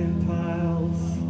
in piles.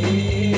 Yeah.